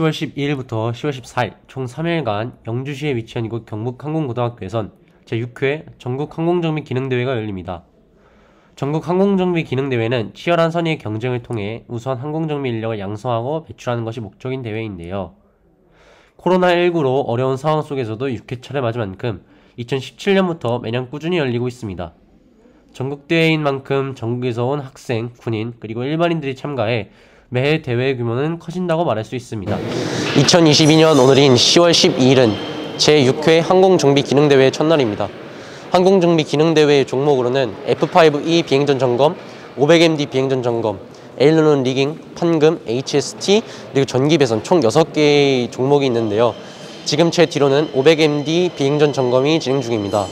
10월 12일부터 10월 14일 총 3일간 영주시에 위치한 이곳 경북항공고등학교에선 제6회 전국항공정비 기능대회가 열립니다. 전국항공정비 기능대회는 치열한 선의의 경쟁을 통해 우수한 항공정비 인력을 양성하고 배출하는 것이 목적인 대회인데요. 코로나19로 어려운 상황 속에서도 6회차를 맞은 만큼 2017년부터 매년 꾸준히 열리고 있습니다. 전국대회인 만큼 전국에서 온 학생, 군인, 그리고 일반인들이 참가해 매해 대회 규모는 커진다고 말할 수 있습니다. 2022년 오늘인 10월 12일은 제6회 항공정비기능대회 첫날입니다. 항공정비기능대회 종목으로는 F5E 비행전 점검, 500MD 비행전 점검, 에일런 리깅, 판금, HST, 그리고 전기 배선 총 6개의 종목이 있는데요. 지금 제 뒤로는 500MD 비행전 점검이 진행 중입니다.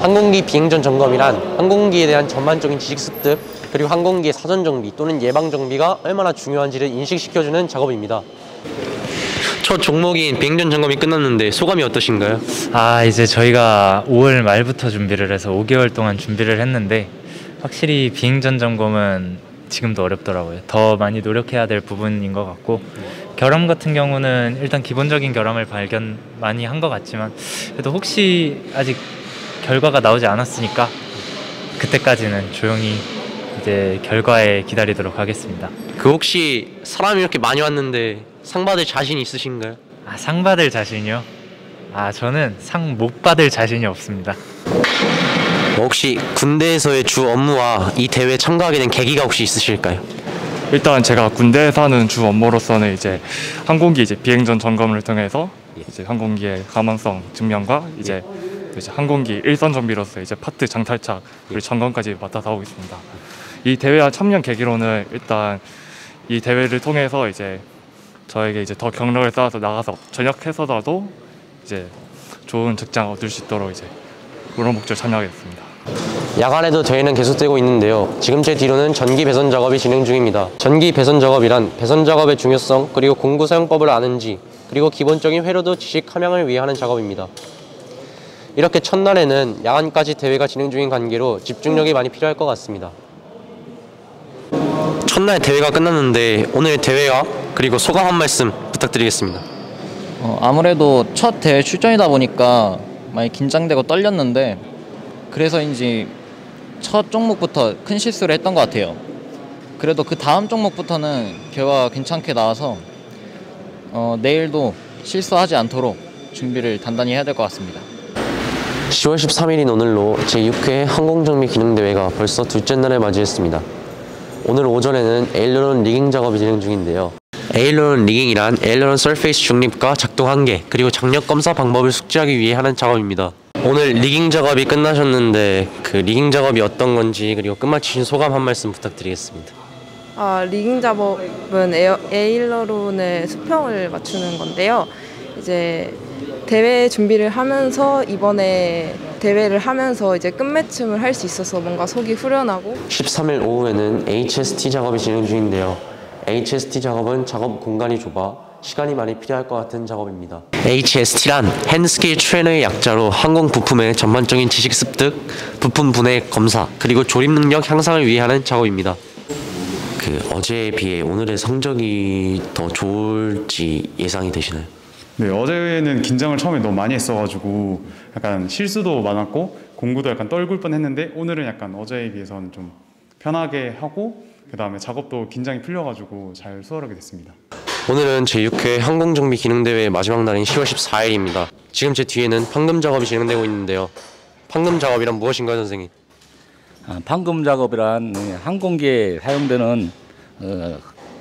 항공기 비행전 점검이란 항공기에 대한 전반적인 지식 습득, 그리고 항공기의 사전 정비 또는 예방 정비가 얼마나 중요한지를 인식시켜주는 작업입니다. 첫 종목인 비행전 점검이 끝났는데 소감이 어떠신가요? 아 이제 저희가 5월 말부터 준비를 해서 5개월 동안 준비를 했는데 확실히 비행전 점검은 지금도 어렵더라고요. 더 많이 노력해야 될 부분인 것 같고 결함 같은 경우는 일단 기본적인 결함을 발견 많이 한 것 같지만 그래도 혹시 아직 결과가 나오지 않았으니까 그때까지는 조용히 이제 결과에 기다리도록 하겠습니다. 그 혹시 사람이 이렇게 많이 왔는데 상 받을 자신 있으신가요? 아, 상 받을 자신이요? 아 저는 상 못 받을 자신이 없습니다. 혹시 군대에서의 주 업무와 이 대회에 참가하게 된 계기가 혹시 있으실까요? 일단 제가 군대에서 하는 주 업무로서는 이제 항공기 이제 비행전 점검을 통해서 이제 항공기의 가망성 증명과 이제 이제 항공기 일선 정비로서 이제 파트 장탈착 그리고 점검까지 맡아서 하고 있습니다. 이 대회와 참여 계기로는 일단 이 대회를 통해서 이제 저에게 이제 더 경력을 쌓아서 나가서 전역해서라도 이제 좋은 직장 얻을 수 있도록 이제 그런 목적으로 참여하겠습니다. 야간에도 대회는 계속되고 있는데요. 지금 제 뒤로는 전기 배선 작업이 진행 중입니다. 전기 배선 작업이란 배선 작업의 중요성 그리고 공구 사용법을 아는지 그리고 기본적인 회로도 지식 함양을 위해 하는 작업입니다. 이렇게 첫날에는 야간까지 대회가 진행 중인 관계로 집중력이 많이 필요할 것 같습니다. 첫날 대회가 끝났는데 오늘 대회와 그리고 소감 한 말씀 부탁드리겠습니다. 어, 아무래도 첫 대회 출전이다 보니까 많이 긴장되고 떨렸는데 그래서인지 첫 종목부터 큰 실수를 했던 것 같아요. 그래도 그 다음 종목부터는 결과 괜찮게 나와서 어, 내일도 실수하지 않도록 준비를 단단히 해야 될 것 같습니다. 10월 13일인 오늘로 제6회 항공정비 기능대회가 벌써 둘째 날을 맞이했습니다. 오늘 오전에는 aileron rigging 작업이 진행 중인데요. aileron rigging이란 aileron surface 중립과 작동 한계 그리고 장력 검사 방법을 숙지하기 위해 하는 작업입니다. 오늘 rigging 작업이 끝나셨는데 그 rigging 작업이 어떤 건지 그리고 끝마치신 소감 한 말씀 부탁드리겠습니다. 아, rigging 작업은 에어, aileron의 수평을 맞추는 건데요. 이제 대회 준비를 하면서 이번에 대회를 하면서 이제 끝맺춤을 할 수 있어서 뭔가 속이 후련하고 13일 오후에는 HST 작업이 진행 중인데요. HST 작업은 작업 공간이 좁아 시간이 많이 필요할 것 같은 작업입니다. HST란 hand skill trainer의 약자로 항공 부품의 전반적인 지식 습득, 부품 분해 검사, 그리고 조립 능력 향상을 위해 하는 작업입니다. 그 어제에 비해 오늘의 성적이 더 좋을지 예상이 되시나요? 네, 어제는 긴장을 처음에 너무 많이 했어가지고 약간 실수도 많았고 공부도 약간 떨굴 뻔했는데 오늘은 약간 어제에 비해서는 좀 편하게 하고 그 다음에 작업도 긴장이 풀려가지고 잘 수월하게 됐습니다. 오늘은 제6회 항공정비 기능대회 마지막 날인 10월 14일입니다. 지금 제 뒤에는 판금 작업이 진행되고 있는데요. 판금 작업이란 무엇인가요, 선생님? 아, 판금 작업이란 항공기에 사용되는 어,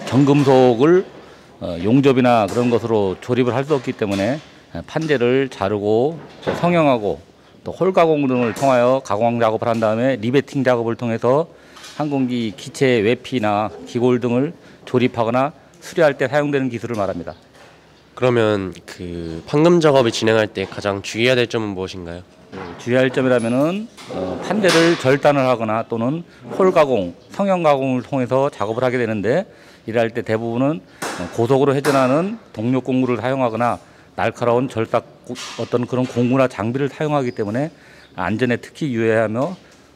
경금속을 어, 용접이나 그런 것으로 조립을 할 수 없기 때문에 판재를 자르고 성형하고 또 홀 가공 등을 통하여 가공 작업을 한 다음에 리베팅 작업을 통해서 항공기 기체 외피나 기골 등을 조립하거나 수리할 때 사용되는 기술을 말합니다. 그러면 그 판금 작업을 진행할 때 가장 주의해야 될 점은 무엇인가요? 주의할 점이라면은 어, 판재를 절단을 하거나 또는 홀 가공, 성형 가공을 통해서 작업을 하게 되는데 이럴 때 대부분은 고속으로 회전하는 동력 공구를 사용하거나 날카로운 절삭 어떤 그런 공구나 장비를 사용하기 때문에 안전에 특히 유의하며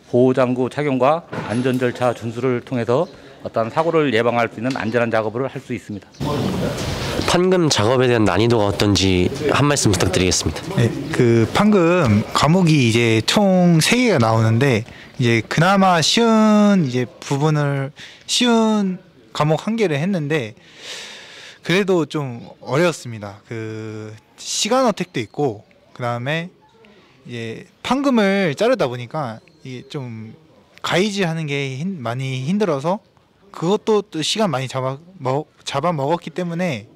보호장구 착용과 안전 절차 준수를 통해서 어떤 사고를 예방할 수 있는 안전한 작업을 할 수 있습니다. 판금 작업에 대한 난이도가 어떤지 한 말씀 부탁드리겠습니다. 네, 그 방금 과목이 이제 총 세개가 나오는데 이제 그나마 쉬운 이제 부분을 쉬운 과목 한 개를 했는데 그래도 좀 어려웠습니다. 그 시간 어택도 있고 그다음에 이제 판금을 자르다 보니까 이게 좀 가이즈 하는 게 힘- 많이 힘들어서 그것도 또 시간 많이 잡아 먹 잡아 먹었기 때문에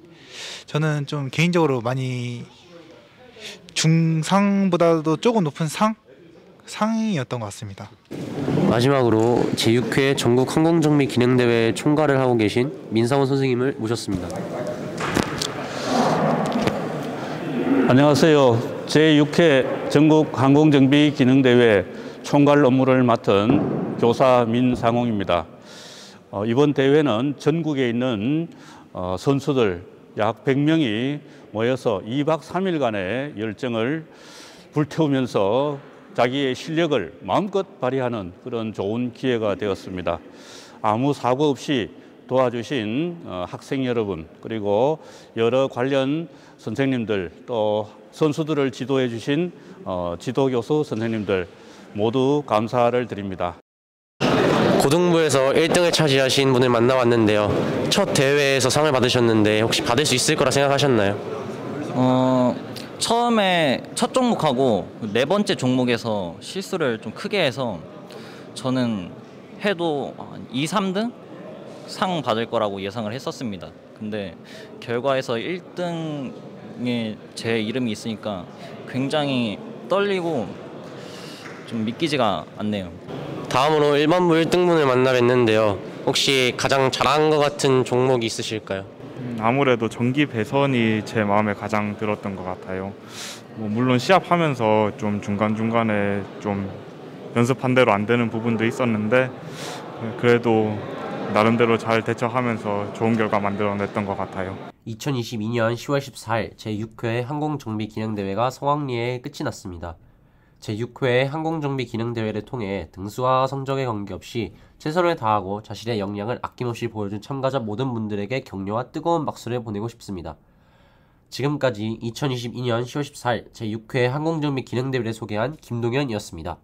저는 좀 개인적으로 많이 중상보다도 조금 높은 상 상이었던 것 같습니다. 마지막으로 제6회 전국 항공정비 기능대회 총괄을 하고 계신 민상원 선생님을 모셨습니다. 안녕하세요. 제6회 전국 항공정비 기능대회 총괄 업무를 맡은 교사 민상홍입니다. 어, 이번 대회는 전국에 있는 어, 선수들 약 100명이 모여서 2박 3일간의 열정을 불태우면서 자기의 실력을 마음껏 발휘하는 그런 좋은 기회가 되었습니다. 아무 사고 없이 도와주신 어, 학생 여러분 그리고 여러 관련 선생님들 또 선수들을 지도해 주신 어, 지도교수 선생님들 모두 감사를 드립니다. 고등부에서 1등을 차지하신 분을 만나봤는데요. 첫 대회에서 상을 받으셨는데 혹시 받을 수 있을 거라 생각하셨나요? 어, 처음에 첫 종목하고 네 번째 종목에서 실수를 좀 크게 해서 저는 해도 한 2, 3등 상 받을 거라고 예상을 했었습니다. 근데 결과에서 1등에 제 이름이 있으니까 굉장히 떨리고 좀 믿기지가 않네요. 다음으로 1번부 1등분을 만나 뵀는데요. 혹시 가장 잘한 것 같은 종목이 있으실까요? 음, 아무래도 전기 배선이 제 마음에 가장 들었던 것 같아요. 뭐 물론 시합하면서 좀 중간 중간에 좀 연습한 대로 안 되는 부분도 있었는데 그래도 나름대로 잘 대처하면서 좋은 결과 만들어냈던 것 같아요. 2022년 10월 14일 제6회 항공정비기능대회가 성황리에 끝이 났습니다. 제6회 항공정비 기능대회를 통해 등수와 성적에 관계없이 최선을 다하고 자신의 역량을 아낌없이 보여준 참가자 모든 분들에게 격려와 뜨거운 박수를 보내고 싶습니다. 지금까지 2022년 10월 14일 제6회 항공정비 기능대회를 소개한 김동현이었습니다.